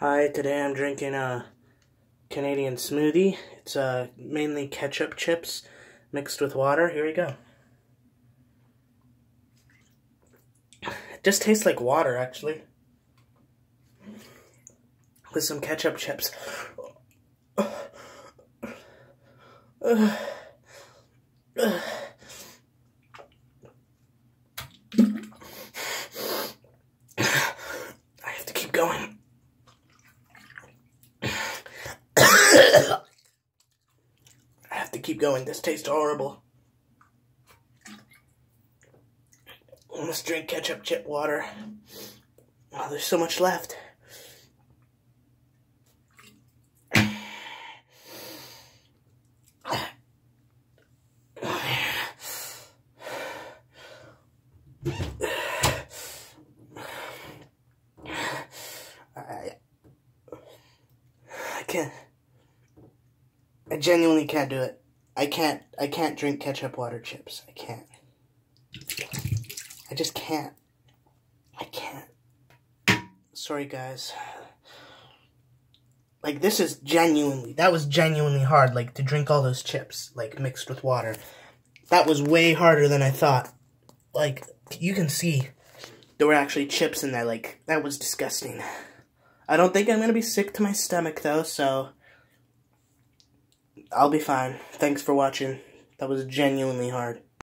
Hi, today I'm drinking a Canadian smoothie. It's uh, mainly ketchup chips mixed with water. Here we go. It just tastes like water, actually. With some ketchup chips. I have to keep going. I have to keep going. This tastes horrible. Must drink ketchup chip water. Oh, there's so much left. I can't. I genuinely can't do it. I can't. I can't drink ketchup water chips. I can't. I just can't. I can't. Sorry, guys. Like, this is genuinely, that was genuinely hard, like, to drink all those chips, like, mixed with water. That was way harder than I thought. Like, you can see there were actually chips in there, like, that was disgusting. I don't think I'm to be sick to my stomach, though, so I'll be fine. Thanks for watching. That was genuinely hard.